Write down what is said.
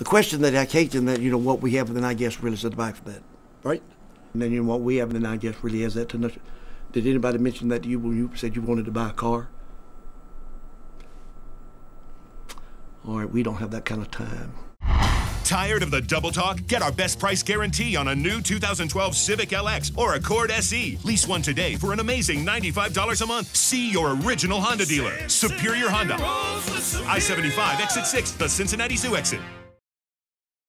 The question that I hate and that, you know, what we have, and then I guess really is the back of that, right? And then, you know, what we have, and then I guess really has that to nothing. Did anybody mention that to you when you said you wanted to buy a car? All right, we don't have that kind of time. Tired of the double talk? Get our best price guarantee on a new 2012 Civic LX or Accord SE. Lease one today for an amazing $95 a month. See your original Honda dealer. Superior Honda. I 75, exit 6, the Cincinnati Zoo exit.